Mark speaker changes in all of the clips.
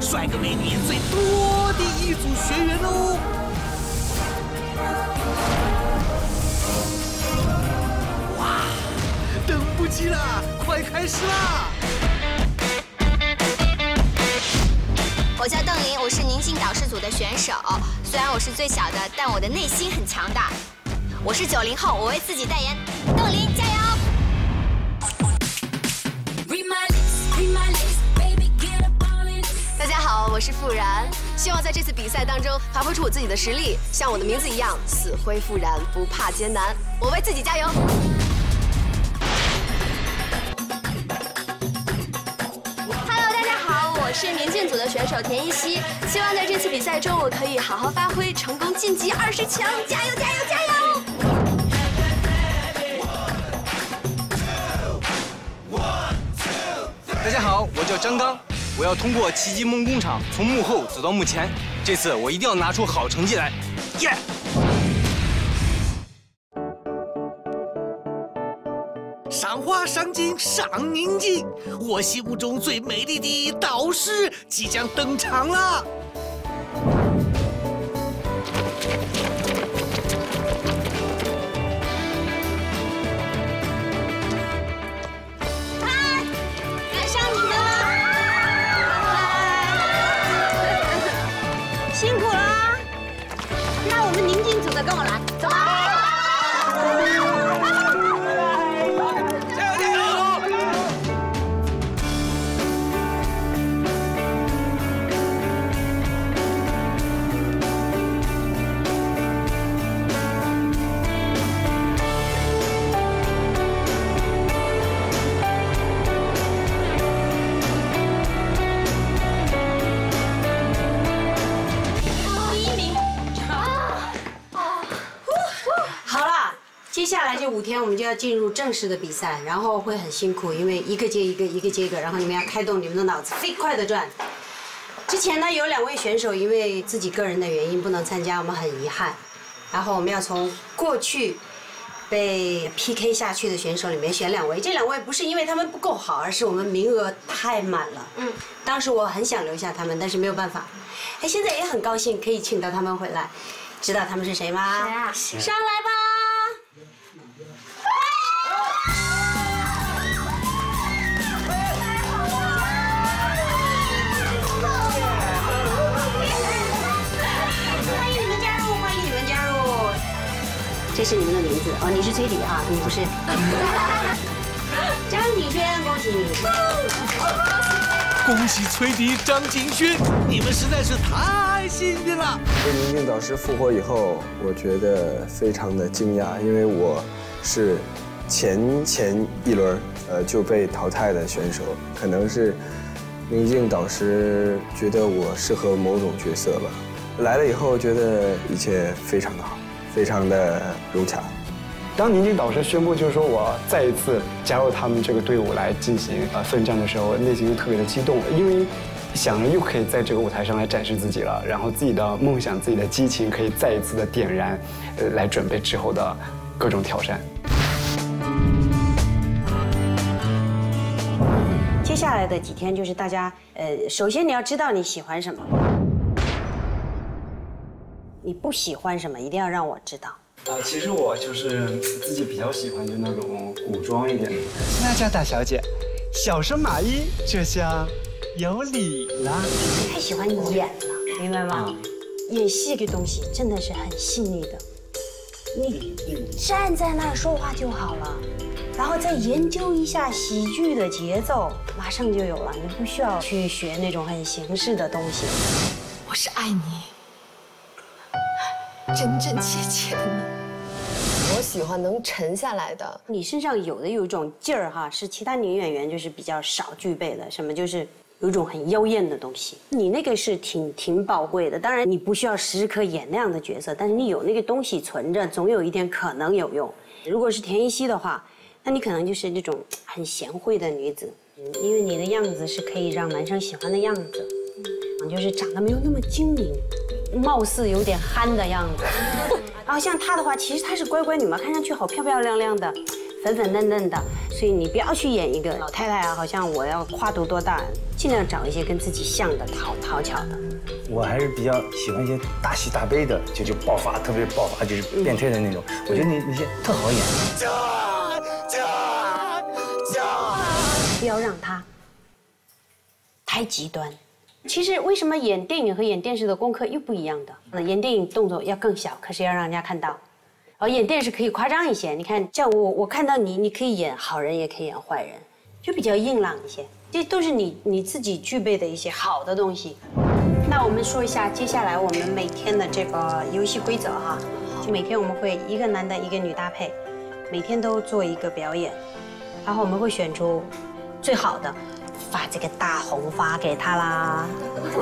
Speaker 1: 帅哥美女最多的一组学员哦！哇，等不及了，快开始啦！
Speaker 2: 我叫邓琳，我是宁静导师组的选手。虽然我是最小的，但我的内心很强大。我是九零后，我为自己代言。邓琳，是复燃，希望在这次比赛当中发挥出我自己的实力，像我的名字一样，死灰复燃，不怕艰难。我为自己加油！Hello，大家好，我是民进组的选手田一希，希望在这次比赛中我可以好好发挥，成功晋级二十强，加油加油加油！
Speaker 3: 大家好，我叫张刚，我要通过奇迹梦工厂从幕后走到幕前，这次我一定要拿出好成绩来，耶！
Speaker 1: 赏花赏景赏宁静，我心目中最美丽的导师即将登场了。
Speaker 4: 要进入正式的比赛，然后会很辛苦，因为一个接一个，一个接一个，然后你们要开动你们的脑子，飞快的转。之前呢，有两位选手因为自己个人的原因不能参加，我们很遗憾。然后我们要从过去被 PK 下去的选手里面选两位，这两位不是因为他们不够好，而是我们名额太满了。嗯，当时我很想留下他们，但是没有办法。哎，现在也很高兴可以请到他们回来，知道他们是谁吗？
Speaker 2: 谁啊？
Speaker 4: 上来吧。这是你们的名字哦，你是崔迪啊，你不是。张景轩，恭喜你！
Speaker 1: 恭喜崔迪、张景轩，你们实在是太幸运了。
Speaker 5: 被宁静导师复活以后，我觉得非常的惊讶，因为我是前前一轮呃就被淘汰的选手，可能是宁静导师觉得我适合某种角色吧。来了以后，觉得一切非常的好，非常的融洽。
Speaker 6: 当宁静导师宣布就是说我再一次加入他们这个队伍来进行呃奋战的时候，内心就特别的激动，因为想着又可以在这个舞台上来展示自己了，然后自己的梦想、自己的激情可以再一次的点燃，呃，来准备之后的各种挑战。
Speaker 4: 接下来的几天就是大家，呃，首先你要知道你喜欢什么，你不喜欢什么，一定要让我知道。
Speaker 6: 啊，其实我就是自己比较喜欢就那种古装一点的。那家大小姐，小生马一，这下有理了。
Speaker 4: 太喜欢演了，明白吗？演戏这东西真的是很细腻的，你站在那儿说话就好了，然后再研究一下喜剧的节奏，马上就有了。你不需要去学那种很形式的东西。
Speaker 2: 我是爱你，真真切切的你。
Speaker 7: 我喜欢能沉下来的。
Speaker 4: 你身上有的有一种劲儿哈，是其他女演员就是比较少具备的。什么就是有一种很妖艳的东西，你那个是挺挺宝贵的。当然你不需要时时刻演那样的角色，但是你有那个东西存着，总有一天可能有用。如果是田一希的话，那你可能就是那种很贤惠的女子，因为你的样子是可以让男生喜欢的样子，嗯，就是长得没有那么精灵，貌似有点憨的样子。然 后像她的话，其实她是乖乖女嘛，看上去好漂漂亮亮的，粉粉嫩嫩的，所以你不要去演一个老太太啊，好像我要跨度多大，尽量找一些跟自己像的讨讨巧的。
Speaker 8: 我还是比较喜欢一些大喜大悲的，就就爆发，特别爆发，就是变态的那种。我觉得你你些特好演。
Speaker 4: 不要让他太极端。其实为什么演电影和演电视的功课又不一样的？那演电影动作要更小，可是要让人家看到；而演电视可以夸张一些。你看，叫我我看到你，你可以演好人，也可以演坏人，就比较硬朗一些。这都是你你自己具备的一些好的东西。那我们说一下接下来我们每天的这个游戏规则哈，就每天我们会一个男的，一个女搭配，每天都做一个表演，然后我们会选出最好的，发这个大红花给他啦。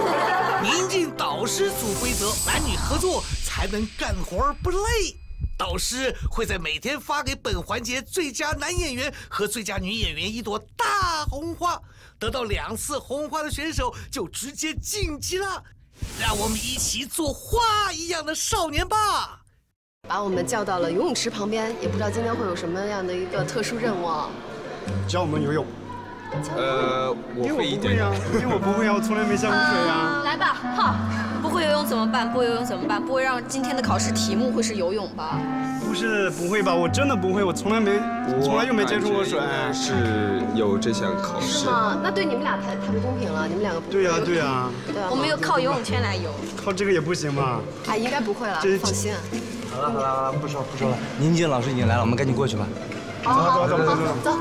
Speaker 1: 宁静导师组规则：男女合作才能干活不累。导师会在每天发给本环节最佳男演员和最佳女演员一朵大红花，得到两次红花的选手就直接晋级了。让我们一起做花一样的少年吧！
Speaker 7: 把我们叫到了游泳池旁边，也不知道今天会有什么样的一个特殊任务啊。
Speaker 6: 教我们游泳。
Speaker 5: 呃，我会一点
Speaker 6: 因为我不会啊，因为我不会啊，我从来没下过水啊。
Speaker 9: 来吧，哈！不会游泳怎么办？不会游泳怎么办？不会让今天的考试题目会是游泳吧？
Speaker 6: 不是不会吧？我真的不会，我从来没，从来又没接触过水。
Speaker 5: 是有这项考试。
Speaker 7: 吗，那对你们俩太太不公平了，你们两个不会
Speaker 6: 对呀
Speaker 7: 游泳
Speaker 6: 对呀，
Speaker 7: 对啊
Speaker 9: 我们有靠游泳圈来游。
Speaker 6: 靠这个也不行吧？
Speaker 7: 哎，应该不会了
Speaker 6: 这，
Speaker 7: 放心。
Speaker 8: 好了好了好了，不说了不说了。宁静老师已经来了，我们赶紧过去吧。
Speaker 7: 好好
Speaker 6: 走走走走
Speaker 7: 好走。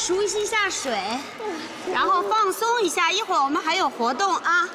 Speaker 4: 熟悉一下水，然后放松一下，一会儿我们还有活动啊。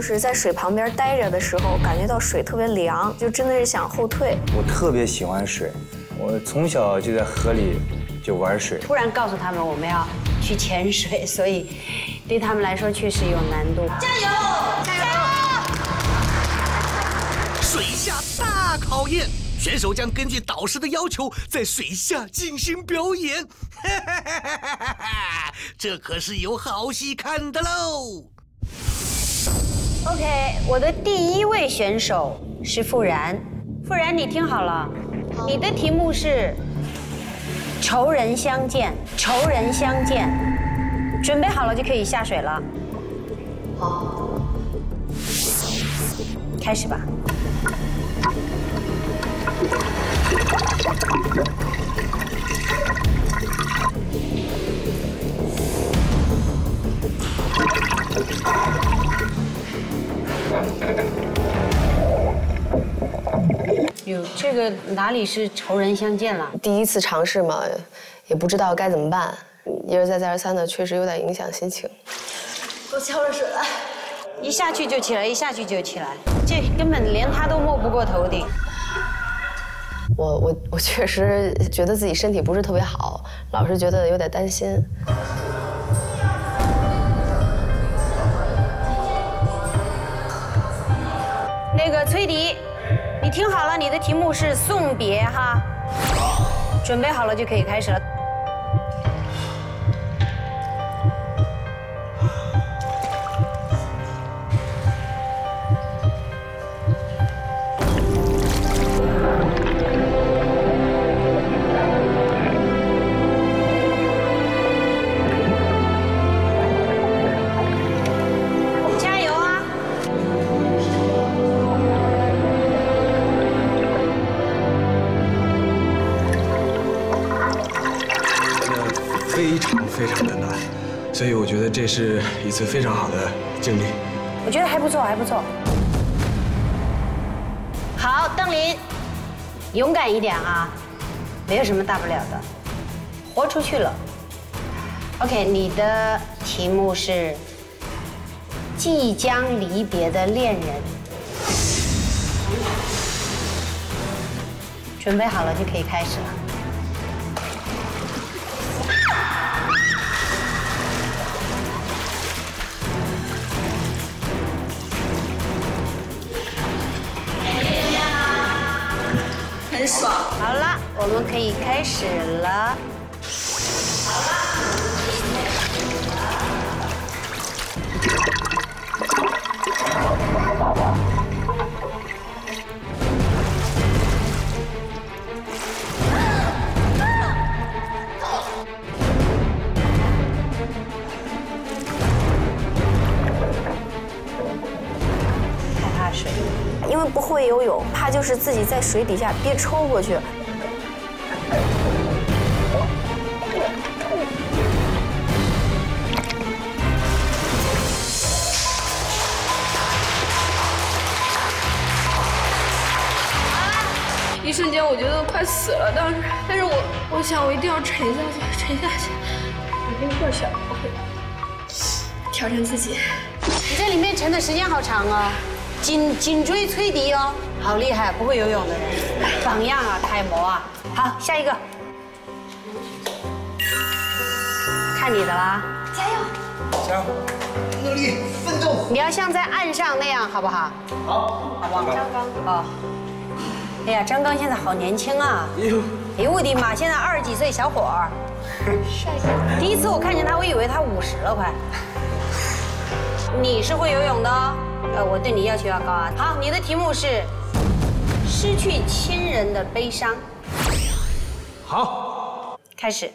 Speaker 4: 就是
Speaker 10: 在水旁边待着的时候，感觉到水特别凉，就真的是想后退。
Speaker 8: 我特别喜欢水，我从小就在河里就玩水。
Speaker 4: 突然告诉他们我们要去潜水，所以对他们来说确实有难度。加油！加油！
Speaker 1: 水下大考验，选手将根据导师的要求在水下进行表演。这可是有好戏看的喽！
Speaker 4: OK，我的第一位选手是傅然。傅然，你听好了，你的题目是“仇人相见”，仇人相见，准备好了就可以下水了。好，开始吧。哟，这个哪里是仇人相见了？
Speaker 7: 第一次尝试嘛，也不知道该怎么办，一而再再而三的，确实有点影响心情。
Speaker 10: 给我浇热水来。
Speaker 4: 一下去就起来，一下去就起来，这根本连他都没不过头顶。
Speaker 7: 我我我确实觉得自己身体不是特别好，老是觉得有点担心。
Speaker 4: 那个崔迪，你听好了，你的题目是送别哈，准备好了就可以开始了。
Speaker 5: 这是一次非常好的经历。
Speaker 4: 我觉得还不错，还不错。好，邓林，勇敢一点啊，没有什么大不了的，活出去了。OK，你的题目是即将离别的恋人，准备好了就可以开始了。我们可以开始了。害怕水。
Speaker 10: 因为不会游泳，怕就是自己在水底下憋抽过去。
Speaker 9: 我想我一定要沉下去，沉下去，我一定过去，我会挑战自己。
Speaker 4: 你在里面沉的时间好长哦，颈颈椎吹笛哦，好厉害，不会游泳的人，榜样啊，楷模啊。好，下一个，看你的啦，
Speaker 9: 加油！
Speaker 1: 加油，努力奋斗。
Speaker 4: 你要像在岸上那样，好不好？
Speaker 1: 好，
Speaker 4: 好不好？张刚，哦。哎呀，张刚现在好年轻啊！哎呦我的妈，现在二十几岁小伙儿，
Speaker 9: 帅。
Speaker 4: 第一次我看见他，我以为他五十了快。你是会游泳的哦，呃，我对你要求要高啊。好，你的题目是失去亲人的悲伤。
Speaker 1: 好，
Speaker 4: 开始。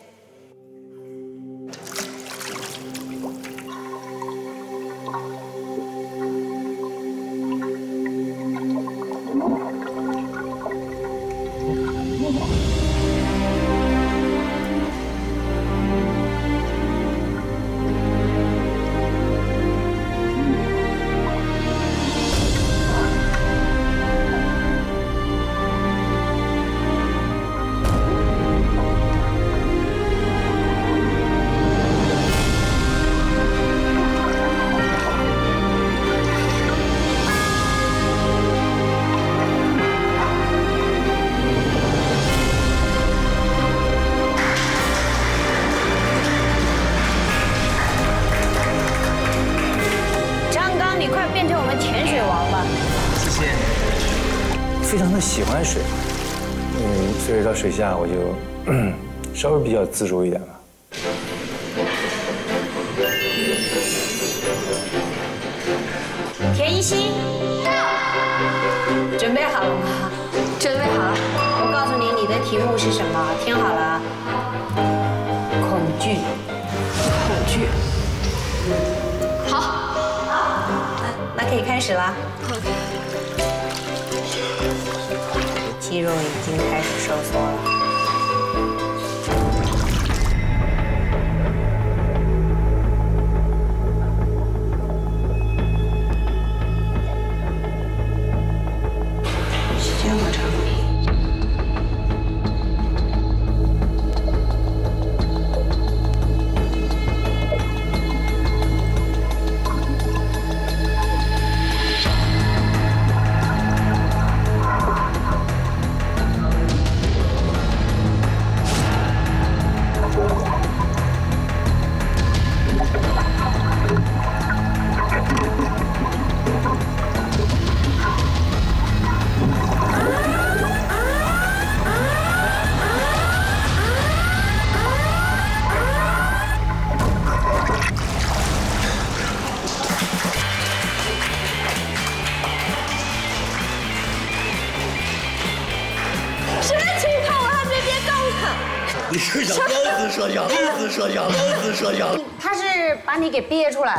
Speaker 8: 自如一点吧。
Speaker 4: 田一希，准备好了吗？
Speaker 9: 准备好了。
Speaker 4: 我告诉你，你的题目是什么？听好了啊，恐惧。
Speaker 9: 恐惧。好，好
Speaker 4: 那那可以开始啦。肌肉已经开始收缩了。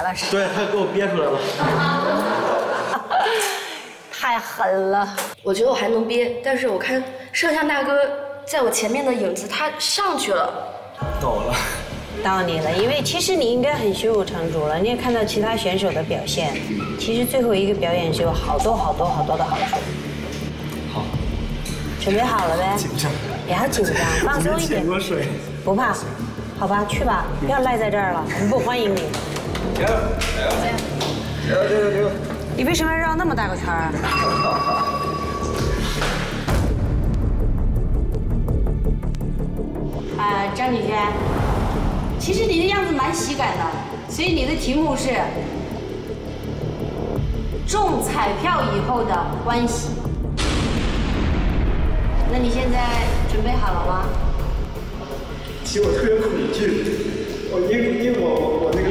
Speaker 4: 了，是？
Speaker 1: 对他给我憋出来了。
Speaker 4: 太狠了！
Speaker 11: 我觉得我还能憋，但是我看摄像大哥在我前面的影子，他上去了。
Speaker 8: 到我了，
Speaker 4: 到你了，因为其实你应该很胸有成竹了。你也看到其他选手的表现，其实最后一个表演是有好多好多好多的好处。
Speaker 6: 好，
Speaker 4: 准备好了呗？
Speaker 6: 紧张，
Speaker 4: 不要紧张，放松一点。不怕，好吧，去吧，不要赖在这儿了，我们不欢迎你。
Speaker 5: 加油！加油！加油！加油！
Speaker 4: 你为什么要绕那么大个圈儿啊？啊，张景轩，其实你的样子蛮喜感的，所以你的题目是中彩票以后的欢喜。那你现在准备好了吗？
Speaker 6: 其实我特别恐惧，我因为因为我我我那个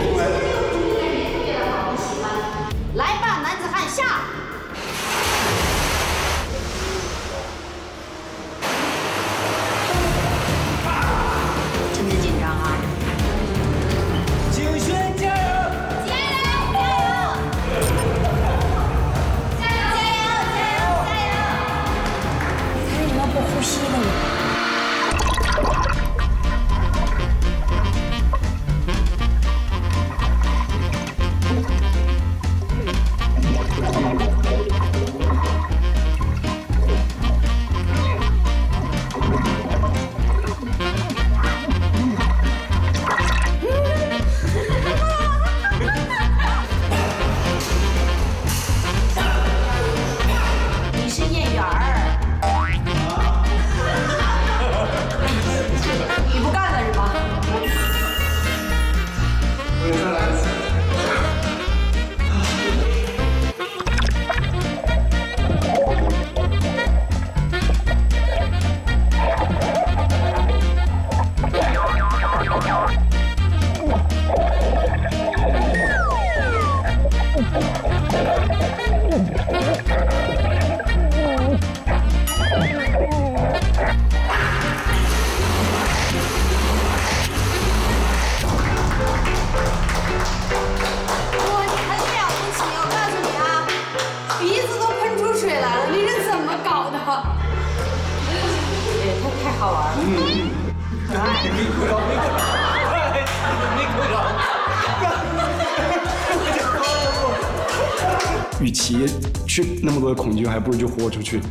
Speaker 6: 还不如就豁出去。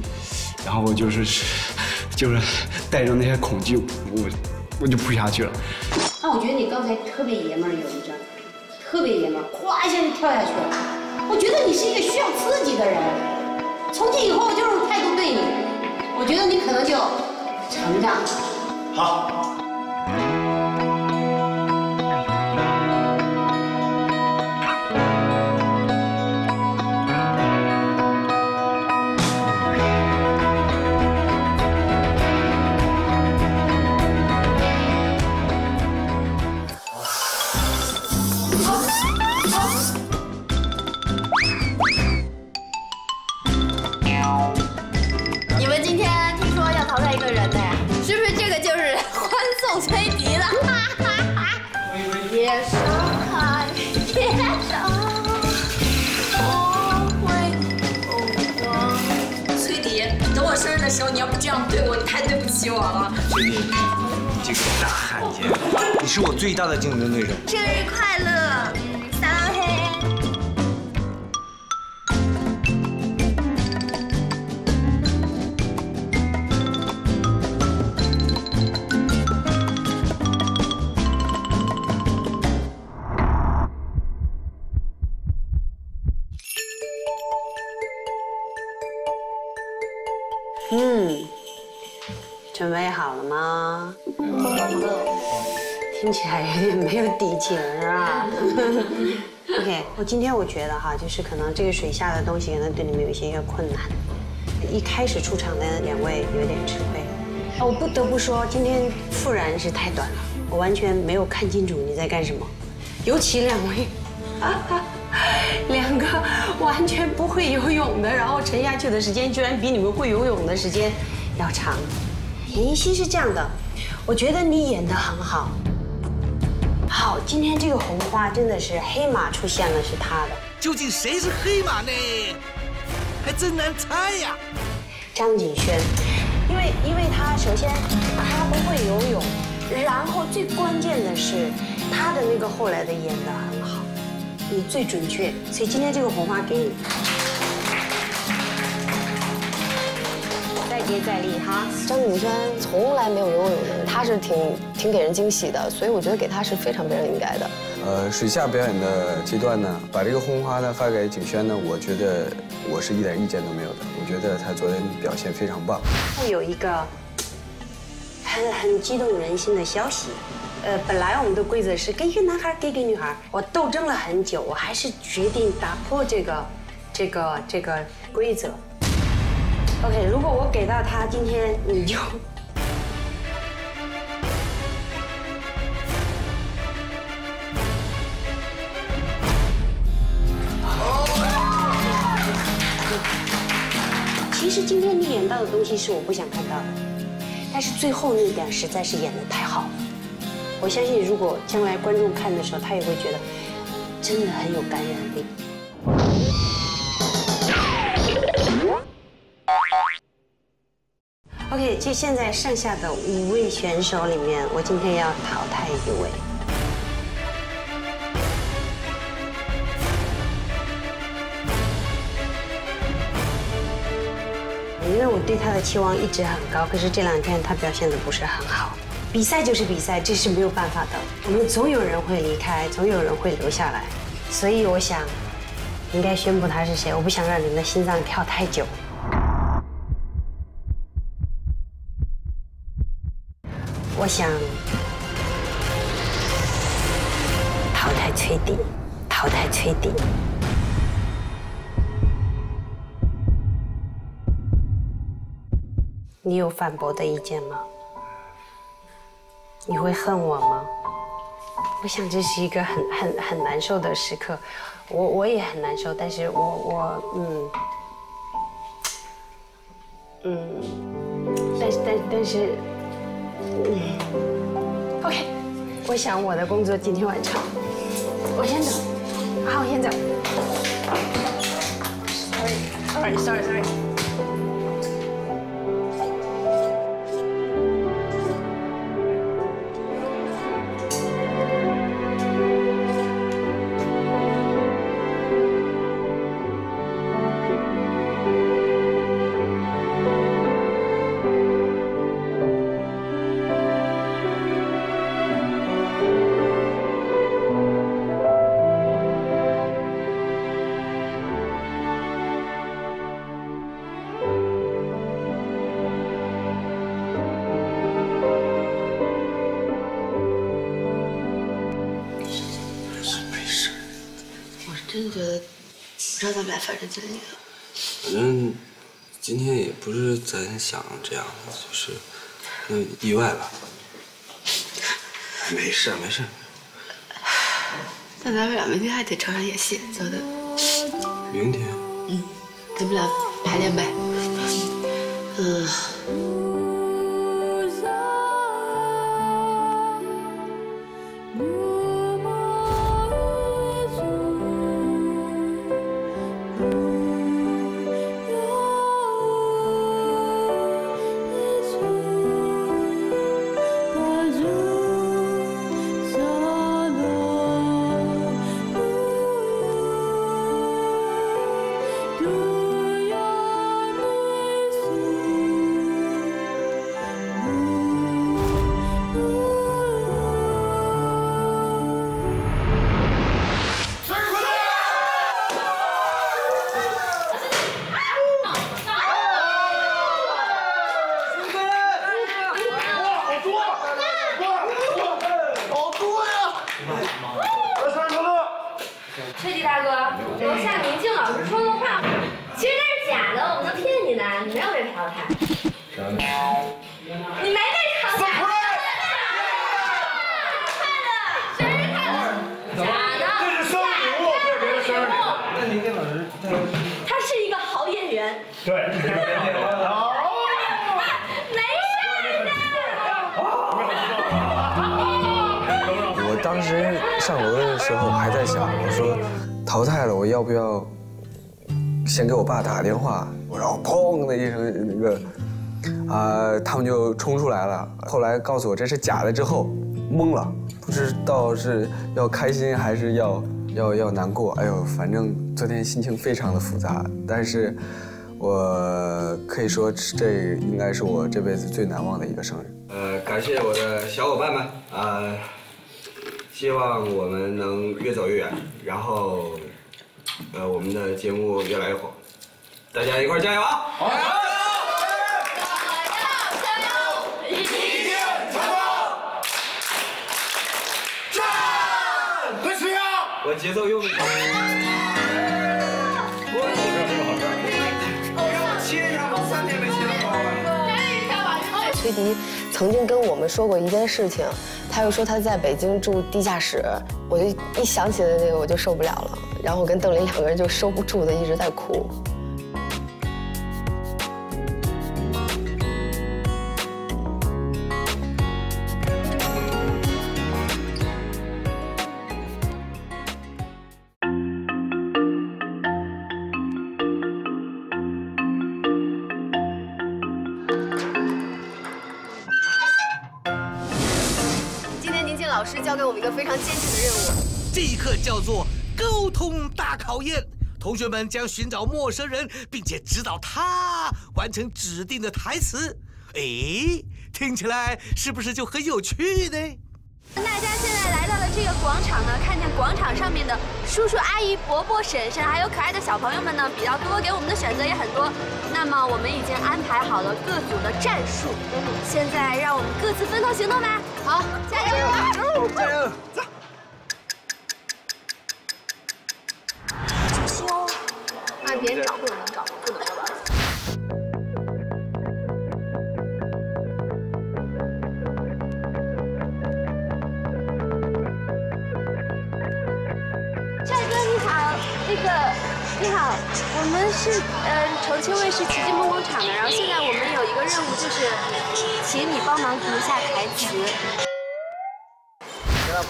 Speaker 6: 然后我就是就是带着那些恐惧，我我就扑下去了。
Speaker 4: 那我觉得你刚才特别爷们儿，有一张，特别爷们儿，咵一下就跳下去了。我觉得你是一个需要刺激的人，从今以后我就这种态度对你，我觉得你可能就成长了。
Speaker 6: 好。
Speaker 2: 生日快乐，
Speaker 4: 起来有点没有底气了，是吧？OK，我今天我觉得哈，就是可能这个水下的东西可能对你们有一些些困难。一开始出场的两位有点吃亏，我不得不说，今天复燃是太短了，我完全没有看清楚你在干什么，尤其两位。两个完全不会游泳的，然后沉下去的时间居然比你们会游泳的时间要长。演艺系是这样的，我觉得你演得很好。好，今天这个红花真的是黑马出现了，是他的。
Speaker 1: 究竟谁是黑马呢？还真难猜呀。
Speaker 4: 张景轩，因为因为他首先他不会游泳，然后最关键的是他的那个后来的演的很好，你最准确，所以今天这个红花给你。接再厉哈！
Speaker 7: 张景轩从来没有游泳能力，他是挺挺给人惊喜的，所以我觉得给他是非常非常应该的。
Speaker 5: 呃，水下表演的阶段呢，把这个红花呢发给景轩呢，我觉得我是一点意见都没有的。我觉得他昨天表现非常棒。
Speaker 4: 他有一个很很激动人心的消息，呃，本来我们的规则是给一个男孩，给一个女孩。我斗争了很久，我还是决定打破这个这个这个规则。OK，如果我给到他，今天你就。其实今天你演到的东西是我不想看到的，但是最后那一点实在是演的太好了。我相信，如果将来观众看的时候，他也会觉得真的很有感染力。就现在剩下的五位选手里面，我今天要淘汰一位。因为我对他的期望一直很高，可是这两天他表现的不是很好。比赛就是比赛，这是没有办法的。我们总有人会离开，总有人会留下来，所以我想应该宣布他是谁。我不想让你们的心脏跳太久。我想淘汰崔迪，淘汰崔迪。你有反驳的意见吗？你会恨我吗？我想这是一个很很很难受的时刻，我我也很难受，但是我我嗯嗯，但是但但是嗯 ok 我想我的工作今天完成我先走。好我先走。Sorry sorry sorry sorry Sorry，sorry，sorry。
Speaker 11: 反正尽力了。
Speaker 5: 反正今天也不是咱想这样的，就是那意外吧。没事没事。
Speaker 11: 那咱们俩明天还得照上演戏，走的。
Speaker 5: 明天？
Speaker 11: 嗯，咱们俩排练呗。嗯。
Speaker 10: 快递大哥，楼下宁静老师说的话，其实那是假的，我们能骗你的？你没有被淘汰，你没被淘汰。生日快乐，生日快乐，生日快乐！假的，这是送礼物，特别的礼物。那宁静老师，他他是一个好演员。对，好，没事的。
Speaker 5: 我当时。上楼的时候还在想，我说淘汰了，我要不要先给我爸打个电话，然后砰的一声，那个啊，他们就冲出来了。后来告诉我这是假的之后，懵了，不知道是要开心还是要要要难过。哎呦，反正昨天心情非常的复杂，但是我可以说这应该是我这辈子最难忘的一个生日。呃，感谢我的小伙伴们啊，希望我们能越走越远，然后呃我们的节目越来越火，大家一块儿加油啊！好。我节奏用的。
Speaker 7: 崔迪曾经跟我们说过一件事情，他又说他在北京住地下室，我就一想起来那个我就受不了了，然后我跟邓林两个人就收不住的一直在哭。
Speaker 10: 老师交给我们一个非常艰巨的任务。
Speaker 1: 这一课叫做沟通大考验，同学们将寻找陌生人，并且指导他完成指定的台词。哎，听起来是不是就很有趣呢？
Speaker 10: 大家现在来到了这个广场呢，看见广场上面的叔叔阿姨、伯伯婶婶，还有可爱的小朋友们呢比较多，给我们的选择也很多。那么我们已经安排好了各组的战术，现在让我们各自分头行动吧。好，加油！
Speaker 1: 加油！走。
Speaker 10: 小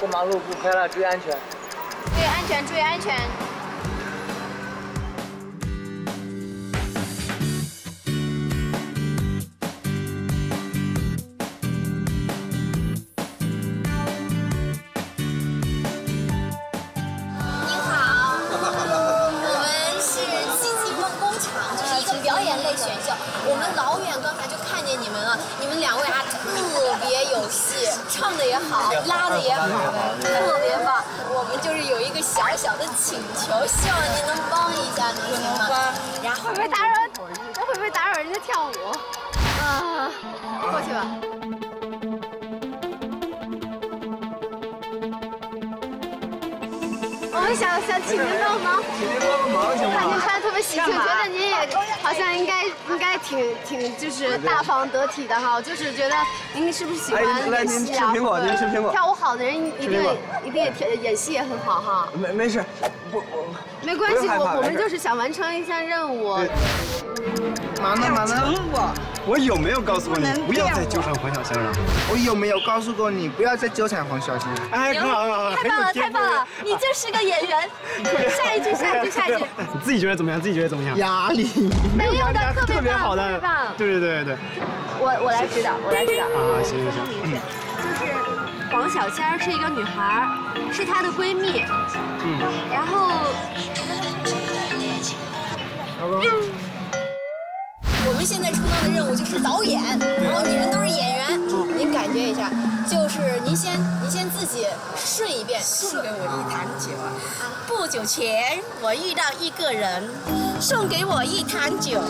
Speaker 12: 过马路不开了，注意安全。
Speaker 10: 注意安全，注意安全。
Speaker 13: 好，拉的也好，特别棒。我们就是有一个小小的请求，希望您能帮一下，能行吗？然后
Speaker 10: 会不会打扰？会不会打扰人家跳舞？啊，过去吧。我们想想请您帮忙，
Speaker 5: 请您帮个忙行吗
Speaker 10: 看您穿的特别喜庆，觉得您也像应该应该挺挺就是大方得体的哈，就是觉得您是不是喜欢
Speaker 5: 哎来
Speaker 10: 演
Speaker 5: 您
Speaker 10: 戏啊？
Speaker 5: 吃苹果您吃苹果
Speaker 10: 跳舞好的人一定一定也演演戏也很好哈。
Speaker 5: 没没事，不我
Speaker 10: 没关系，我我们就是想完成一项任务。
Speaker 14: 忙呢忙呢，
Speaker 6: 我有没有告诉过你不要再纠缠黄小仙了？
Speaker 14: 我有没有告诉过你不要再纠缠黄小仙？
Speaker 6: 哎，好好好
Speaker 10: 太棒了，太棒了！你就是个演员。下一句，下一句，下一句。
Speaker 6: 你自己觉得怎么样？自己觉得怎么样？
Speaker 14: 压力。
Speaker 10: 没有的，特别
Speaker 6: 好的。对对对对对。
Speaker 10: 我我来指导，我来指导。
Speaker 6: 啊，行行行。嗯
Speaker 10: 就是黄小仙是一个女孩，是她的闺蜜。
Speaker 6: 嗯。
Speaker 10: 然后，
Speaker 13: 我们现在出动的任务就是导演，然后你们都是演员，您感觉一下，就是您先您先自己顺一遍，送给我一坛酒啊！不久前我遇到一个人，送给我一坛酒，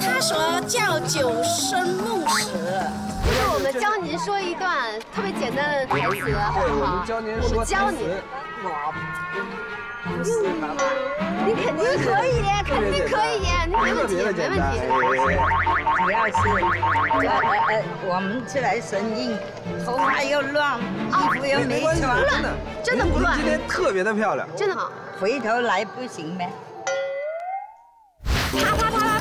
Speaker 13: 他说叫酒生梦死。
Speaker 10: 就是我们教您说一段特别简单的台词，好不好？我们教你。你肯定可以，肯定可以，你没问题，没问题。
Speaker 15: 主要是呃呃，我们这来神印，头发又乱，衣服又没穿，
Speaker 5: 真的
Speaker 10: 真的不乱
Speaker 5: 今天特别的漂亮，
Speaker 10: 真的好。
Speaker 15: 回头来不行呗？
Speaker 10: 啪啪啪？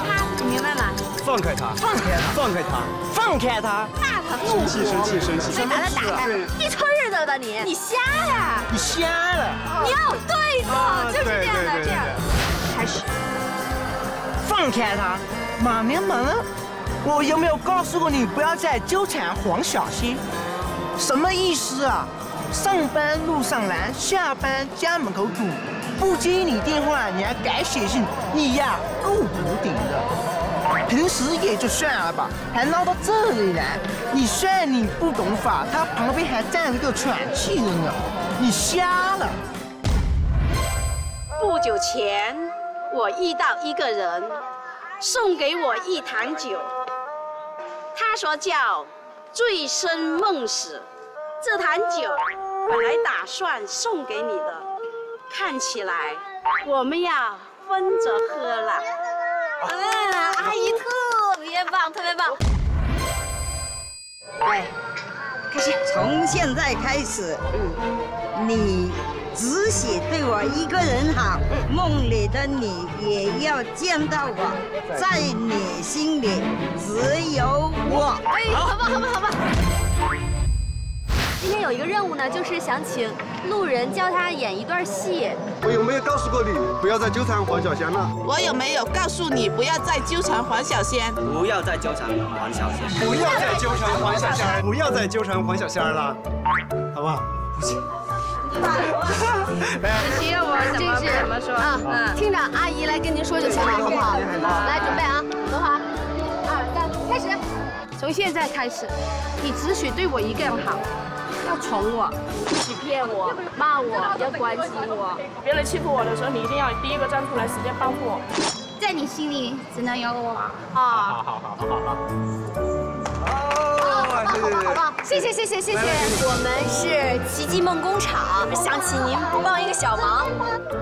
Speaker 6: 放开他，
Speaker 15: 放开他，
Speaker 6: 放开他，
Speaker 15: 放开他，
Speaker 10: 骂他，
Speaker 6: 生气生气生气。
Speaker 10: 没把他打开，一村儿的吧你？你瞎呀？
Speaker 14: 你瞎了？
Speaker 10: 你要对的，就是这样的，这样。开始。
Speaker 14: 放开他！马明门，我有没有告诉过你不要再纠缠黄小仙？什么意思啊？上班路上拦，下班家门口堵，不接你电话你还改写信，你呀够不顶的。平时也就算了吧，还闹到这里来。你算你不懂法，他旁边还站着个喘气的呢，你瞎了。
Speaker 16: 不久前，我遇到一个人，送给我一坛酒，他说叫“醉生梦死”。这坛酒本来打算送给你的，看起来我们要分着喝了。
Speaker 2: 嗯，阿姨特别棒，特别棒。
Speaker 15: 哎，开始，从现在开始，嗯，你只许对我一个人好，梦里的你也要见到我，在你心里只有我。
Speaker 2: 哎，好吧，好吧，好吧。今天有一个任务呢，就是想请路人教他演一段戏。
Speaker 17: 我有没有告诉过你不要再纠缠黄小仙了？
Speaker 18: 我有没有告诉你不要再纠缠黄小仙？
Speaker 19: 不要再纠缠黄小仙！
Speaker 17: 不要再纠缠黄小仙！不要再纠缠黄小仙了，好不好？不行。
Speaker 9: 需要我怎么怎么说？
Speaker 2: 啊，嗯，听着阿姨来跟您说就行了，好不好？来，准备啊，德华，二三，开始。
Speaker 9: 从现在开始，你只许对我一个人好，要宠我，
Speaker 16: 欺骗我，骂我，要关心我。
Speaker 9: 别人欺负我的时候，你一定要第一个站出来，直接帮我。
Speaker 20: 在你心里只能有我。
Speaker 9: 啊，
Speaker 19: 好好好好好。
Speaker 2: 好棒！谢谢谢谢谢谢。我们是奇迹梦工厂，想请您帮一个小忙，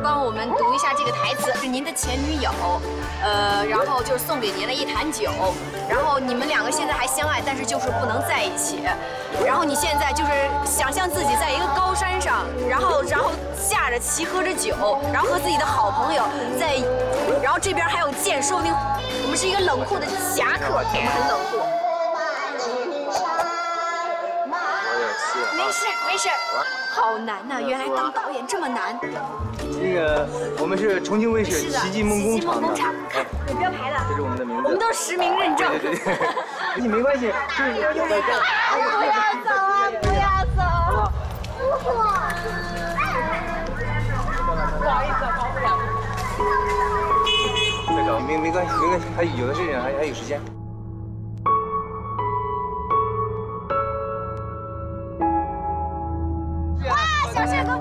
Speaker 2: 帮我们读一下这个台词，是您的前女友，呃，然后就是送给您的一坛酒，然后你们两个现在还相爱，但是就是不能在一起，然后你现在就是想象自己在一个高山上，然后然后下着棋喝着酒，然后和自己的好朋友在，然后这边还有剑，说不定我们是一个冷酷的侠客，我们很冷酷。没事没事，好难呐！原来当导演这么难。
Speaker 3: 那个，我们是重庆卫视奇迹梦工厂的。
Speaker 2: 看有标牌的，
Speaker 3: 这是我们的名字。
Speaker 2: 我们都实名认证。
Speaker 3: 对对对，你没关系，就是
Speaker 2: 不要走啊！不要走！不
Speaker 3: 好意思，跑不了。再搞，没没关系，没关系，还有的是人，还还有时间。
Speaker 2: 小帅哥。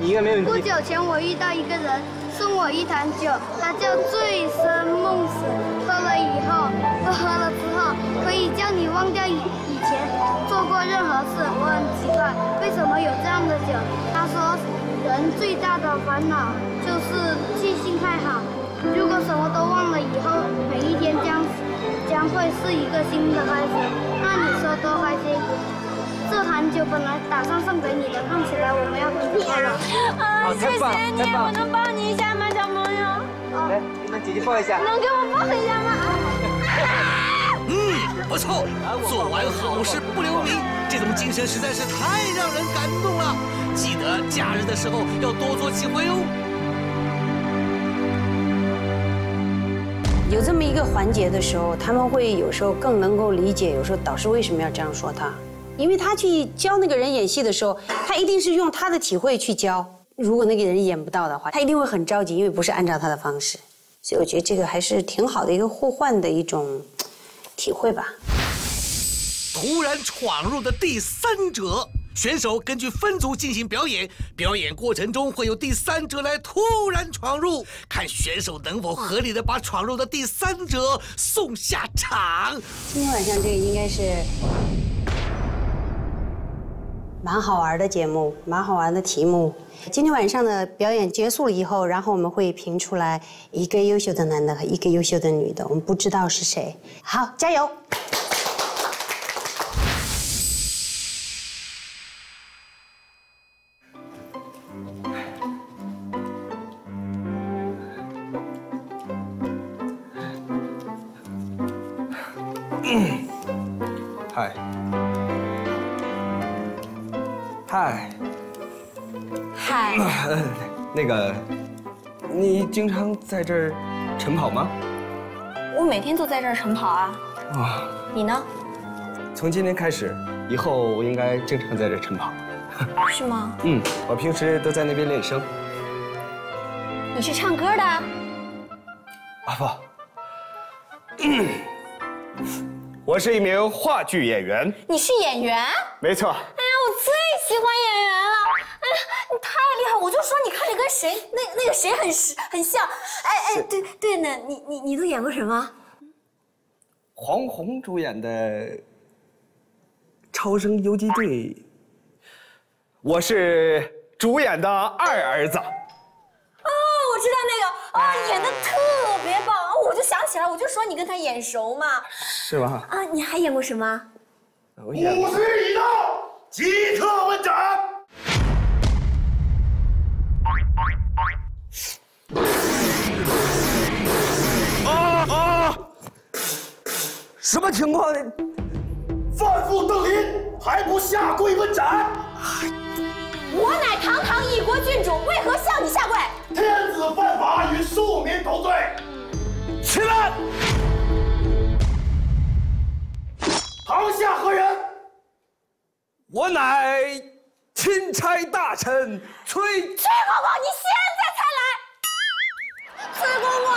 Speaker 3: 你应该没问题。
Speaker 20: 不久前我遇到一个人，送我一坛酒，他叫醉生梦死。喝了以后，喝了之后，可以叫你忘掉以以前做过任何事。我很奇怪，为什么有这样的酒？他说，人最大的烦恼就是记性太好。如果什么都忘了以后，每一天将将会是一个新的开始。那你说多开心？这坛酒本来打算送给你的，看起来我们要分开了。
Speaker 2: 啊，谢谢你，我能抱你一下吗，小朋友？
Speaker 3: 来，那姐姐抱一下。
Speaker 2: 能给我抱一下吗？
Speaker 1: 嗯，不错，做完好事不留名，这种精神实在是太让人感动了。记得假日的时候要多做几回哦。
Speaker 4: 有这么一个环节的时候，他们会有时候更能够理解，有时候导师为什么要这样说他，因为他去教那个人演戏的时候，他一定是用他的体会去教。如果那个人演不到的话，他一定会很着急，因为不是按照他的方式。所以我觉得这个还是挺好的一个互换的一种体会吧。
Speaker 1: 突然闯入的第三者，选手根据分组进行表演，表演过程中会有第三者来突然闯入，看选手能否合理的把闯入的第三者送下场。
Speaker 4: 今天晚上这个应该是蛮好玩的节目，蛮好玩的题目。今天晚上的表演结束了以后，然后我们会评出来一个优秀的男的和一个优秀的女的，我们不知道是谁。好，加油。
Speaker 21: 嗨。嗨，
Speaker 22: 嗨，
Speaker 21: 呃那个，你经常在这儿晨跑吗？
Speaker 10: 我每天都在这儿晨跑啊。
Speaker 21: 啊，
Speaker 10: 你呢？
Speaker 21: 从今天开始，以后我应该经常在这儿晨跑。
Speaker 10: 是吗？
Speaker 21: 嗯，我平时都在那边练声。
Speaker 10: 你是唱歌的？
Speaker 21: 啊不，我是一名话剧演员。
Speaker 10: 你是演员？
Speaker 21: 没错。
Speaker 10: 喜欢演员了！哎呀，你太厉害！我就说你看着跟谁那那个谁很很像。哎哎，对对呢，你你你都演过什么？
Speaker 21: 黄宏主演的《超生游击队》，我是主演的二儿子。
Speaker 10: 哦，我知道那个啊，演的特别棒！我就想起来，我就说你跟他眼熟嘛。
Speaker 21: 是吧？
Speaker 10: 啊，你还演过什么？
Speaker 21: 我演过。
Speaker 23: 已到，即刻问斩。
Speaker 21: 啊啊！什么情况？
Speaker 23: 范父邓林还不下跪问斩？
Speaker 10: 我乃堂堂一国郡主，为何向你下跪？
Speaker 23: 天子犯法与庶民同罪。起来！堂下何人？
Speaker 21: 我乃钦差大臣崔
Speaker 10: 崔公公，你现在才来！崔公公，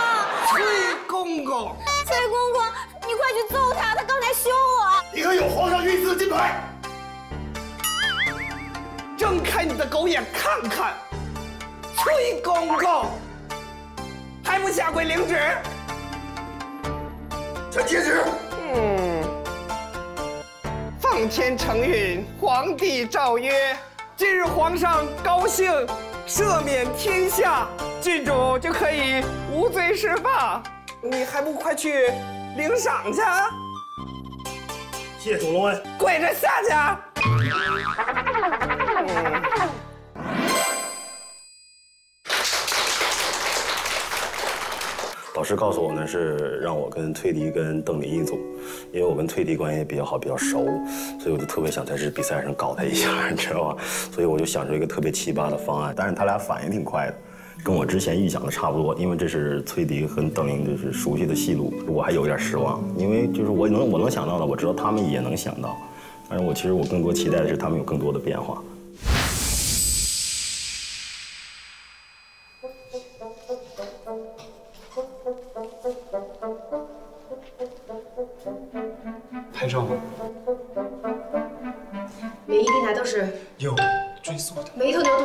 Speaker 21: 崔公公，
Speaker 10: 崔公公，你快去揍他，他刚才凶我。
Speaker 23: 你可有皇上御赐的金牌？
Speaker 21: 睁开你的狗眼看看，崔公公还不下跪领旨？
Speaker 23: 臣接旨。
Speaker 21: 嗯。奉天承允，皇帝诏曰：今日皇上高兴，赦免天下，郡主就可以无罪释放。你还不快去领赏去？
Speaker 23: 谢主隆恩。
Speaker 21: 跪着下去。
Speaker 8: 老 师告诉我呢，是让我跟崔迪跟邓林一组，因为我跟崔迪关系也比较好，比较熟，所以我就特别想在这比赛上搞他一下，你知道吧？所以我就想出一个特别奇葩的方案，但是他俩反应挺快的，跟我之前预想的差不多。因为这是崔迪和邓林就是熟悉的戏路，我还有点失望，因为就是我能我能想到的，我知道他们也能想到，但是我其实我更多期待的是他们有更多的变化。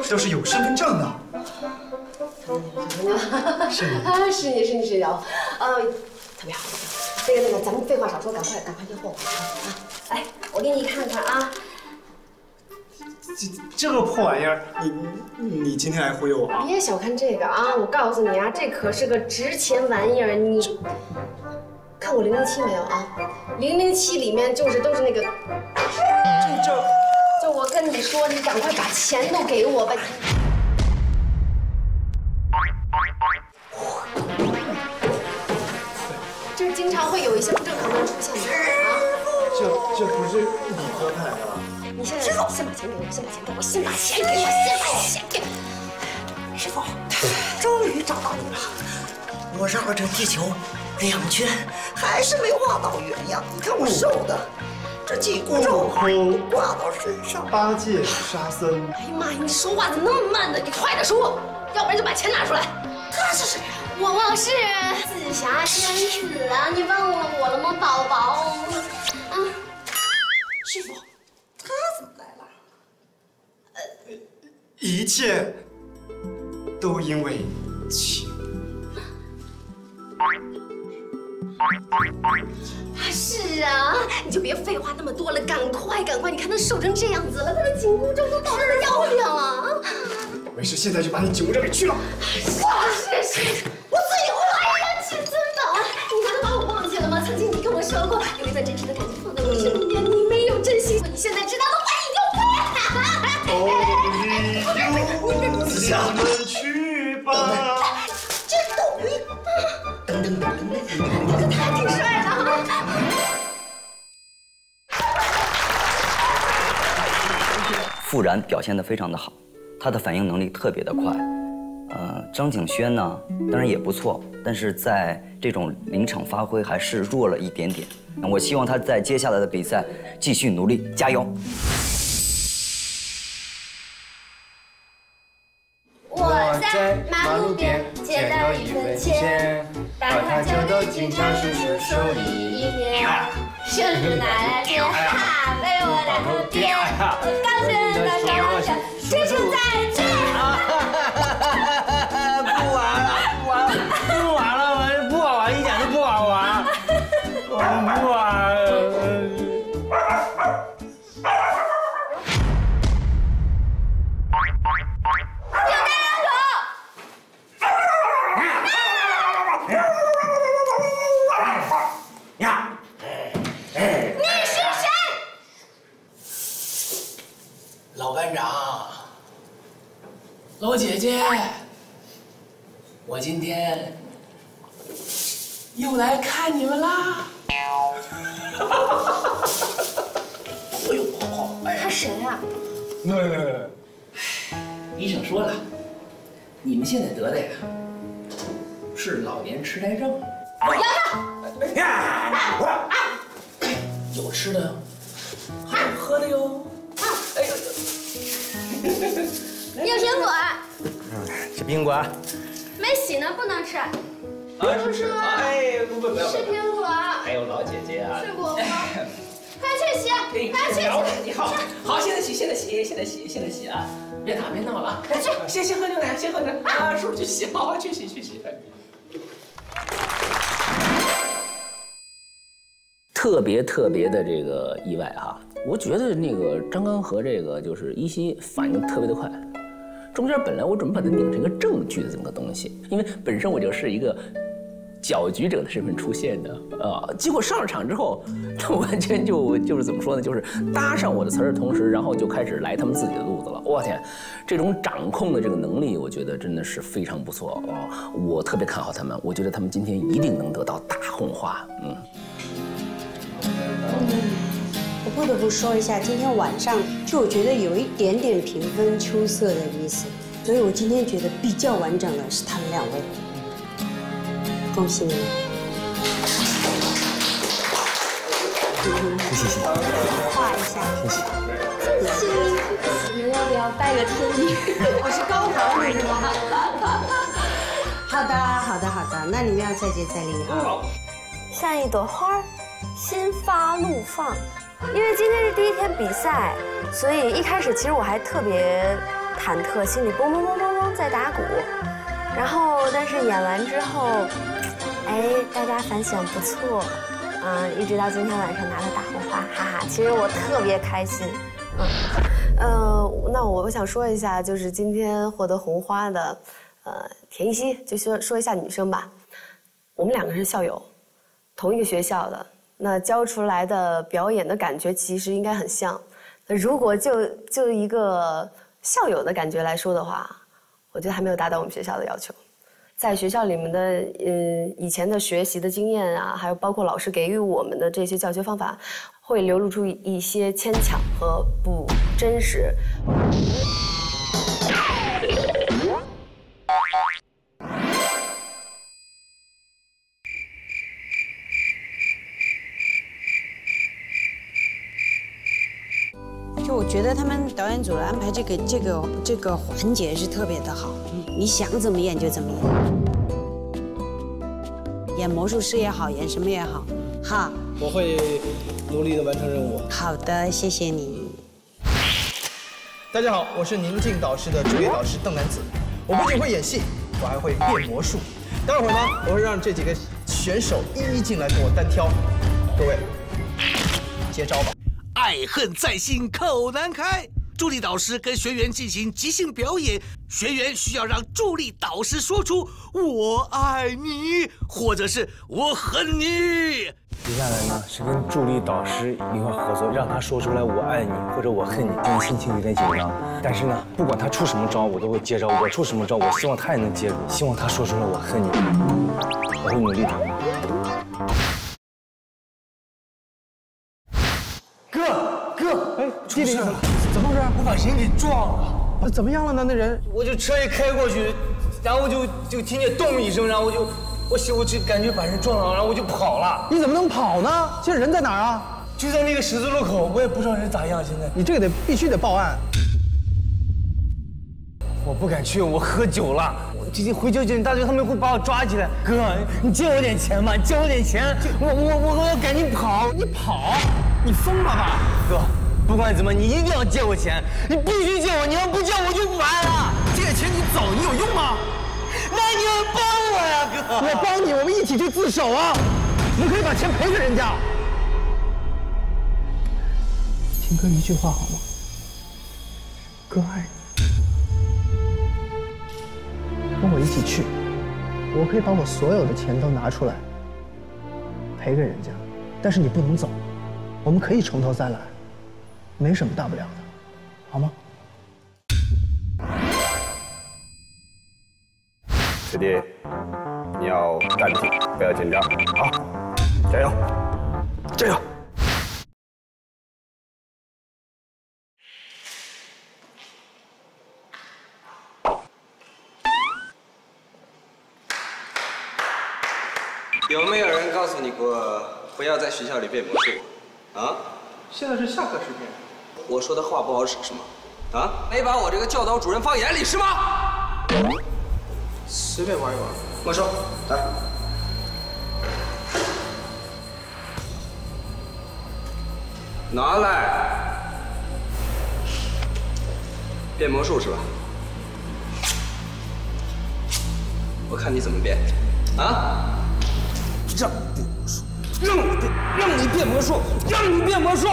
Speaker 7: 每一头牛都是
Speaker 6: 有身份证的。
Speaker 7: 是你，是你是你是你哦，呃，特别好。那个那个，咱们废话少说，赶快赶快验货啊！来，我给你看看啊。
Speaker 6: 这这个破玩意儿，你你今天来忽悠我？
Speaker 7: 别小看这个啊！我告诉你啊，这可是个值钱玩意儿。你看过《零零七》没有啊？《零零七》里面就是都是那个，就就就我跟你说，你赶快把钱都给我吧。就是经常会有一些不正常的人出现的啊。
Speaker 6: 这这不是你喝派的？
Speaker 7: 你现在先把钱给我，先把钱给我，先把钱给我，先把钱给我。
Speaker 24: 师傅，终于找到你了。我绕着地球两圈，还是没挖到圆呀。你看我瘦的，这紧箍咒挂到身上。
Speaker 6: 八戒、沙僧。
Speaker 7: 哎呀妈呀，你说话怎么那么慢呢？你快点说，要不然就把钱拿出来。
Speaker 24: 他是谁？
Speaker 22: 我我是紫霞仙子啊，你忘了我了吗，宝宝？啊，
Speaker 24: 师傅，他怎么来了？
Speaker 6: 呃一切都因为情。
Speaker 7: 是啊，你就别废话那么多了，赶快赶快！你看他瘦成这样子了，他的紧箍咒都到他的腰里了。
Speaker 6: 没事，现在就把你紧箍咒给去了。
Speaker 7: 是是是，我最后还要去尊宝。你难道把我忘记了吗？曾经你跟我说过，有一段真实的感情放在我身边，你没有珍惜，你现在知道了，欢迎又回来。
Speaker 6: 咱们去吧。
Speaker 24: 这斗鱼，
Speaker 7: 这太挺帅了
Speaker 25: 傅然表现的非常的好他的反应能力特别的快。呃张景轩呢当然也不错但是在这种临场发挥还是弱了一点点。那我希望他在接下来的比赛继续努力加油。
Speaker 20: 就都经常叔叔手里一面。生日那天，哈，
Speaker 19: 老姐姐，我今天又来看你们啦！哎呦，好好，哎，
Speaker 10: 他谁呀？
Speaker 19: 那医生说了，你们现在得的呀是老年痴呆症。
Speaker 20: 我要
Speaker 19: 有吃的，还有喝的哟。哎呦，
Speaker 2: 有苹果，
Speaker 3: 吃苹果。
Speaker 2: 没洗呢，不能吃。
Speaker 19: 啊，
Speaker 2: 叔叔，
Speaker 19: 哎，不不不要，
Speaker 2: 吃苹果，
Speaker 19: 还有老姐姐啊，
Speaker 2: 吃果果，快去洗，快去洗。
Speaker 19: 你好，好，现在洗，现在洗，现在洗，现在洗啊！别打，别闹了啊！快去，先先喝牛奶，先喝牛奶啊！叔叔去洗，好好去洗去洗。特别特别的这个意外哈，我觉得那个张刚和这个就是依稀反应特别的快，中间本来我准备把它拧成一个正剧的这么个东西，因为本身我就是一个搅局者的身份出现的啊，结果上了场之后，他完全就就是怎么说呢，就是搭上我的词儿的同时，然后就开始来他们自己的路子了。我天，这种掌控的这个能力，我觉得真的是非常不错啊，我特别看好他们，我觉得他们今天一定能得到大红花，嗯。
Speaker 4: 我不得不说一下，今天晚上就我觉得有一点点平分秋色的意思，所以我今天觉得比较完整的是他们两位，恭喜你们！
Speaker 5: 谢谢谢谢，
Speaker 4: 画一下，
Speaker 5: 谢。谢。
Speaker 2: 你们要不要拜个天地？
Speaker 4: 我是高考女是吗？好的，好的，好的，那你们要再接再厉啊！
Speaker 7: 像一朵花儿，心花怒放。因为今天是第一天比赛，所以一开始其实我还特别忐忑，心里嘣嘣嘣嘣嘣在打鼓。然后，但是演完之后，哎，大家反响不错，嗯，一直到今天晚上拿了大红花，哈哈，其实我特别开心，嗯，呃，那我我想说一下，就是今天获得红花的，呃，田一希，就说说一下女生吧，我们两个是校友，同一个学校的。那教出来的表演的感觉其实应该很像。那如果就就一个校友的感觉来说的话，我觉得还没有达到我们学校的要求。在学校里面的嗯以前的学习的经验啊，还有包括老师给予我们的这些教学方法，会流露出一些牵强和不真实。
Speaker 4: 觉得他们导演组的安排这个这个这个环节是特别的好，你想怎么演就怎么演，演魔术师也好，演什么也好，哈。
Speaker 1: 我会努力的完成任务。
Speaker 4: 好的，谢谢你。
Speaker 1: 大家好，我是宁静导师的助理导师邓南子。我不仅会演戏，我还会变魔术。待会儿呢，我会让这几个选手一一进来跟我单挑。各位，接招吧！爱恨在心口难开。助理导师跟学员进行即兴表演，学员需要让助理导师说出“我爱你”或者是“我恨你”。
Speaker 3: 接下来呢是跟助理导师一块合作，让他说出来“我爱你”或者“我恨你”。今天心情有点紧张，但是呢，不管他出什么招，我都会接招；我出什么招，我希望他也能接住，希望他说出来“我恨你”。我会努力的。
Speaker 1: 哥哥
Speaker 3: 哥，哎，
Speaker 26: 弟弟
Speaker 3: 出事了
Speaker 26: 怎么回事？
Speaker 3: 我把人给撞了。
Speaker 26: 那怎么样了呢？那人
Speaker 3: 我就车一开过去，然后就就听见咚一声，然后我就我我就感觉把人撞了，然后我就跑了。
Speaker 26: 你怎么能跑呢？现在人在哪儿啊？
Speaker 3: 就在那个十字路口，我也不知道人咋样。现在
Speaker 26: 你这个得必须得报案。
Speaker 3: 我不敢去，我喝酒了。我今天回交警大队，他们会把我抓起来。哥，你借我点钱吧，借我点钱，我我我我赶紧跑。
Speaker 26: 你跑？你疯了吧？
Speaker 3: 哥，不管怎么，你一定要借我钱，你必须借我，你要不借我就完了。
Speaker 26: 借钱你走，你有用吗？
Speaker 3: 那你要帮我呀，哥。
Speaker 26: 我帮你，我们一起去自首啊！我们可以把钱赔给人家。听哥一句话好吗？哥爱你，跟我一起去，我可以把我所有的钱都拿出来赔给人家，但是你不能走，我们可以从头再来，没什么大不了的，好吗？
Speaker 5: 师弟，你要淡定，不要紧张，好，加油，加油！
Speaker 27: 有没有人告诉你过不要在学校里变魔术？啊？
Speaker 26: 现在是下课时间。
Speaker 27: 我说的话不好使是吗？啊？没把我这个教导主任放眼里是吗？
Speaker 26: 随便玩一玩。
Speaker 27: 没收，来。拿来。变魔术是吧？我看你怎么变。啊？
Speaker 3: 让你变魔术，让你变，让你变魔术，让你变魔术，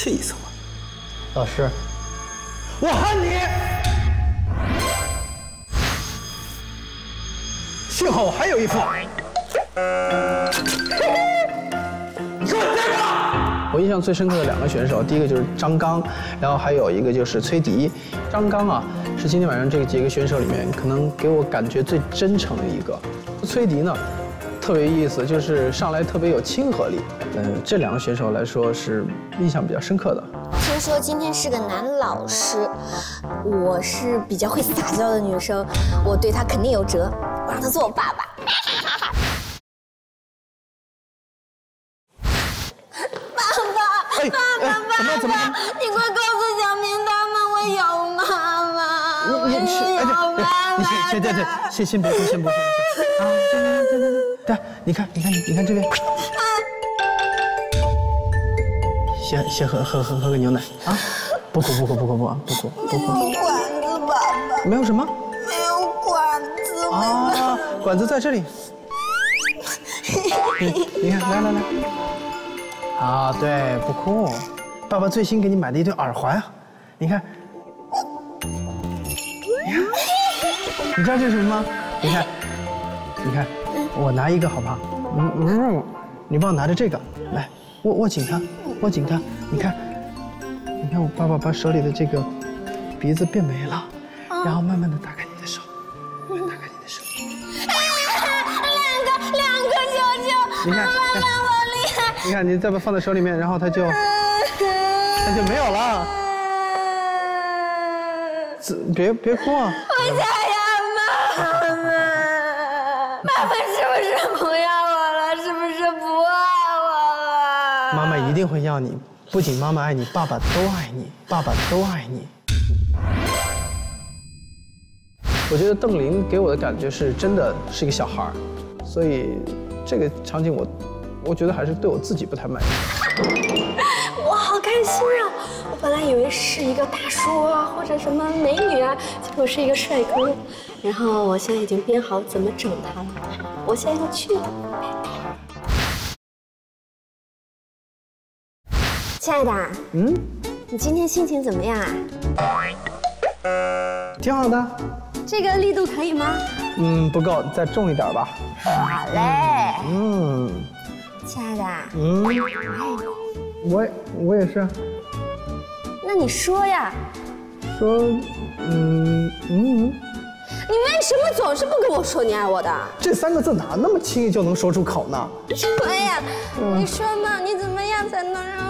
Speaker 27: 气死我！
Speaker 26: 老师，我恨你！幸好我还有一副。你给我站住！我印象最深刻的两个选手，第一个就是张刚，然后还有一个就是崔迪。张刚啊，是今天晚上这几个选手里面可能给我感觉最真诚的一个。崔迪呢，特别有意思，就是上来特别有亲和力。嗯，这两个选手来说是印象比较深刻的。
Speaker 10: 听说今天是个男老师，我是比较会撒娇的女生，我对他肯定有辙，我让他做我爸爸。
Speaker 26: 对，对对，先先别哭，先别哭，啊，对对对对对，对，你看你看你看这边，先先喝喝喝喝个牛奶。啊，不哭不哭不哭不哭不哭不哭，
Speaker 10: 管子，爸爸，
Speaker 26: 没有什么。
Speaker 10: 没有管子，
Speaker 26: 啊，管子在这里，你你看来来来，啊对，不哭，爸爸最新给你买的一对耳环啊，你看。你知道这是什么吗？你看，你看，我拿一个好不好？嗯嗯，你帮我拿着这个，来握握紧它，握紧它。你看，你看我爸爸把手里的这个鼻子变没了，然后慢慢的打开你的手，慢慢打开你的手。
Speaker 10: 两个两个球球，
Speaker 26: 你看
Speaker 10: 爸爸好厉害。
Speaker 26: 你看，你再把它放在手里面，然后它就它就没有了。别别哭啊！
Speaker 10: 我想
Speaker 26: 定会要你，不仅妈妈爱你，爸爸都爱你，爸爸都爱你。我觉得邓琳给我的感觉是真的是一个小孩儿，所以这个场景我，我觉得还是对我自己不太满意。
Speaker 2: 我好开心啊！我本来以为是一个大叔啊，或者什么美女啊，结果是一个帅哥。然后我现在已经编好怎么整他了，我现在要去。亲爱的，
Speaker 26: 嗯，
Speaker 2: 你今天心情怎么样啊？
Speaker 26: 挺好的。
Speaker 2: 这个力度可以吗？
Speaker 26: 嗯，不够，再重一点吧。
Speaker 2: 好嘞，
Speaker 26: 嗯
Speaker 2: 亲爱的，
Speaker 26: 嗯，
Speaker 2: 我爱你。
Speaker 26: 我也我也是。
Speaker 2: 那你说呀？
Speaker 26: 说，嗯嗯，
Speaker 10: 你为什么总是不跟我说你爱我的？
Speaker 26: 这三个字哪那么轻易就能说出口呢？
Speaker 10: 哎呀，你说嘛，你怎么样才能让我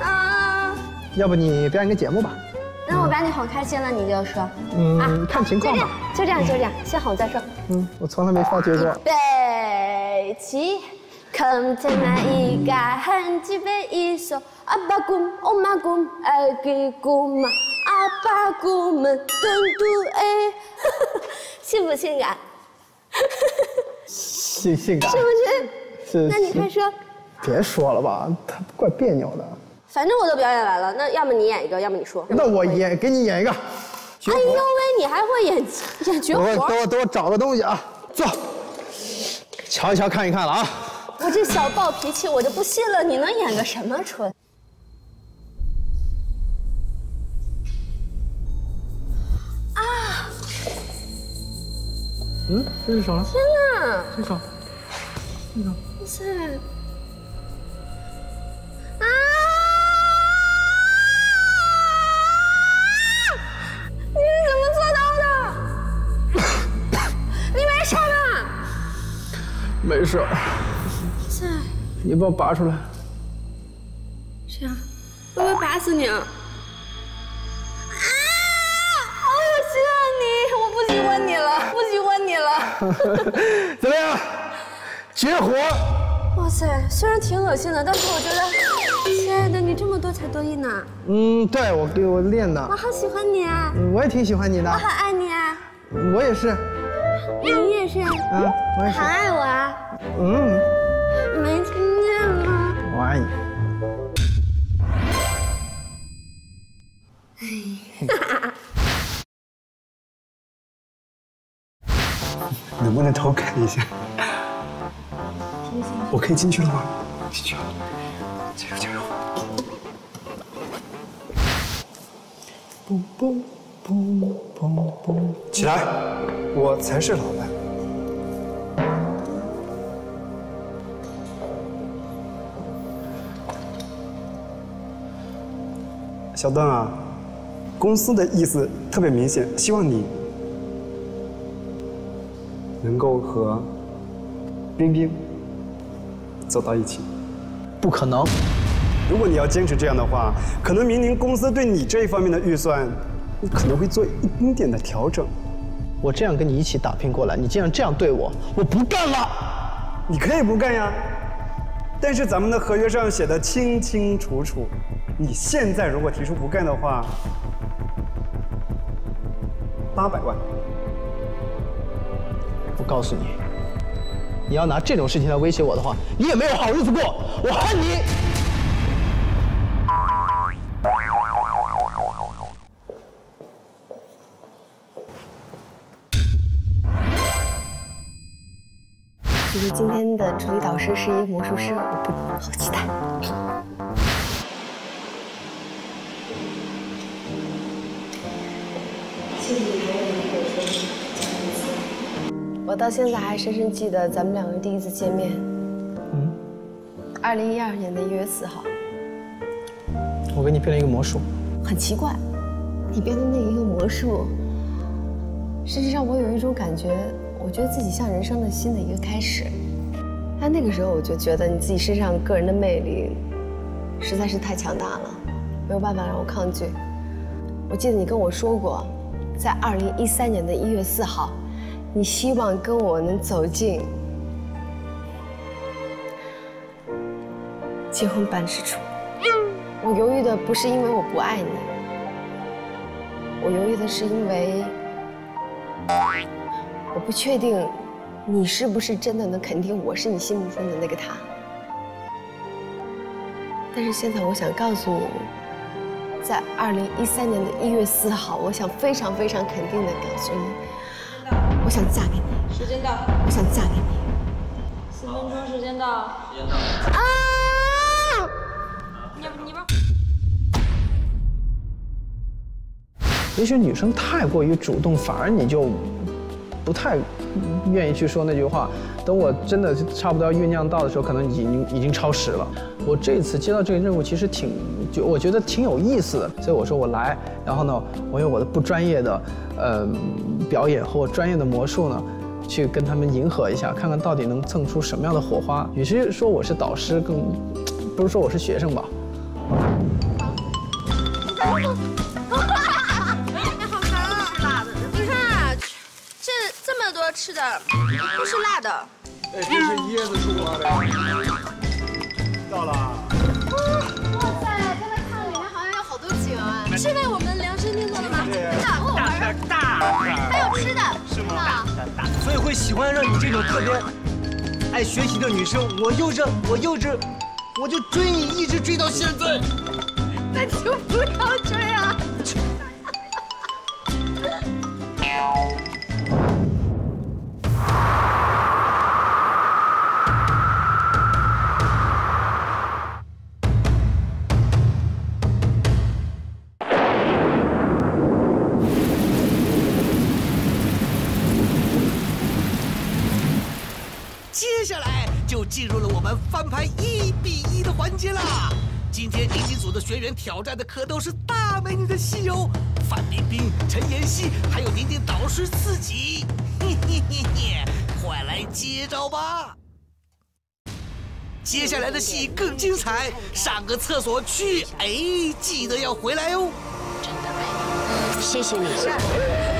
Speaker 10: 啊？
Speaker 26: 要不你表演个节目吧？
Speaker 10: 那我把你哄开心了，你就说。
Speaker 26: 嗯，啊看情况吧。
Speaker 10: 就这样，就这样，先哄再说。
Speaker 26: 嗯，我从来没发觉过。
Speaker 10: 预备起，看见那一个很几杯一首阿爸姑엄마姑爱给姑妈阿爸姑们蹲嘟哎，性不性感？
Speaker 26: 性性感
Speaker 10: 是不是？
Speaker 26: 是。
Speaker 10: 那你快说。
Speaker 26: 别说了吧，他怪别扭的。
Speaker 10: 反正我都表演完了，那要么你演一个，要么你说。
Speaker 26: 那我演，给你演一个。
Speaker 10: 哎呦喂，你还会演 演绝活？
Speaker 26: 等我等我等我找个东西啊，坐。瞧一瞧，看一看了啊。
Speaker 10: 我这小暴脾气，我就不信了，你能演个什么春？啊！
Speaker 26: 嗯，这是什么？
Speaker 10: 天哪！
Speaker 26: 这首，这首。
Speaker 10: 哇塞！事。哇塞！
Speaker 26: 你帮我拔出来。
Speaker 10: 这样，会不会拔死你啊？啊！好恶心啊你！我不喜欢你了，不喜欢你了。
Speaker 26: 怎么样？绝活！
Speaker 10: 哇塞，虽然挺恶心的，但是我觉得，亲爱的，你这么多才多艺呢。
Speaker 26: 嗯，对，我给我练的。
Speaker 10: 我好喜欢你啊！
Speaker 26: 嗯我也挺喜欢你的
Speaker 10: 我。好爱你啊！
Speaker 26: 我也是。
Speaker 10: 是。
Speaker 26: 嗯，我也是
Speaker 10: 好。爱我啊！
Speaker 26: 嗯，
Speaker 10: 没听见吗？
Speaker 26: 我爱你。
Speaker 6: 能不能偷看一下？我可以进去了吗？进去了，加油加油！
Speaker 26: 嘣嘣嘣嘣嘣！
Speaker 6: 起来，我才是老板。小邓啊，公司的意思特别明显，希望你能够和冰冰走到一起。
Speaker 26: 不可能！
Speaker 6: 如果你要坚持这样的话，可能明年公司对你这一方面的预算，可能会做一丁点的调整。
Speaker 26: 我这样跟你一起打拼过来，你竟然这样对我，我不干了！
Speaker 6: 你可以不干呀，但是咱们的合约上写的清清楚楚，你现在如果提出不干的话，八百万。
Speaker 26: 我告诉你，你要拿这种事情来威胁我的话，你也没有好日子过。我恨你！
Speaker 7: 就是今天的助理导师是一个魔术师，我不好期待。我到现在还深深记得咱们两个人第一次见面。
Speaker 26: 嗯，
Speaker 7: 二零一二年的一月四号，
Speaker 26: 我给你变了一个魔术。
Speaker 7: 很奇怪，你变的那一个魔术，甚至让我有一种感觉，我觉得自己像人生的新的一个开始。但那个时候我就觉得你自己身上个人的魅力实在是太强大了，没有办法让我抗拒。我记得你跟我说过，在二零一三年的一月四号，你希望跟我能走进结婚办事处。我犹豫的不是因为我不爱你，我犹豫的是因为我不确定你是不是真的能肯定我是你心目中的那个他。但是现在我想告诉你，在二零一三年的一月四号，我想非常非常肯定的告诉你，我想嫁给你，
Speaker 9: 时间到，
Speaker 7: 我想嫁给你。
Speaker 9: 四分钟，时间到。
Speaker 27: 时间到。
Speaker 9: 啊！你你不。
Speaker 26: 也许女生太过于主动，反而你就不太愿意去说那句话。等我真的差不多酝酿到的时候，可能已经已经超时了。我这次接到这个任务，其实挺就我觉得挺有意思的，所以我说我来。然后呢，我用我的不专业的呃表演和我专业的魔术呢，去跟他们迎合一下，看看到底能蹭出什么样的火花。与其说我是导师，更不如说我是学生吧。
Speaker 10: 吃的都是辣的。
Speaker 28: 哎，这是椰子树啊！到了。
Speaker 10: 哇塞，这个炕里面好像有好多景啊！是为我们量身定做的吗？真的，哦，晚上
Speaker 1: 大
Speaker 10: 还有吃的，
Speaker 1: 是吗？所以会喜欢上你这种特别爱学习的女生。我幼稚，我幼稚，我就追你，一直追到现在。
Speaker 10: 那就不要追啊！
Speaker 1: 静组的学员挑战的可都是大美女的戏哦，范冰冰、陈妍希，还有您的导师自己。嘿嘿嘿嘿，快来接招吧！接下来的戏更精彩，上个厕所去，哎，记得要回来哦。
Speaker 4: 真的美谢谢你。